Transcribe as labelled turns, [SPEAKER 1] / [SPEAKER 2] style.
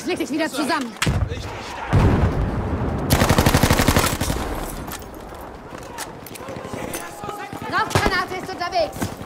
[SPEAKER 1] Ich flick dich wieder zusammen. Rauchgranate ist unterwegs.